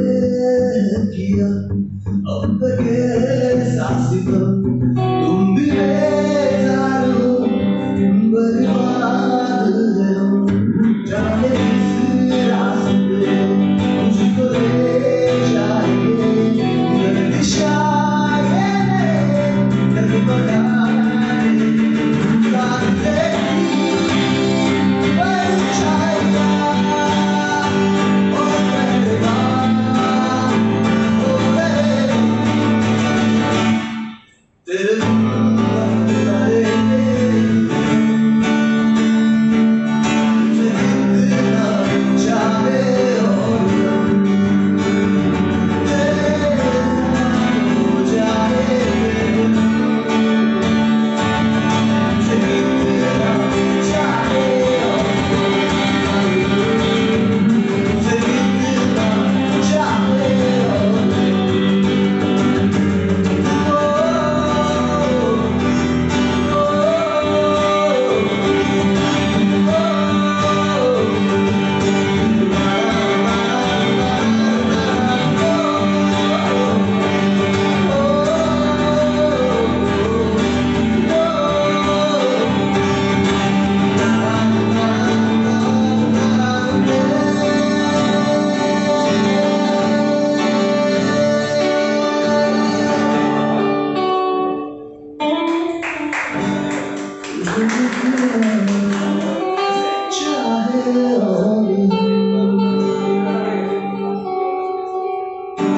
energía, aunque quede. It is.